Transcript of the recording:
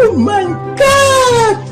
Oh my God!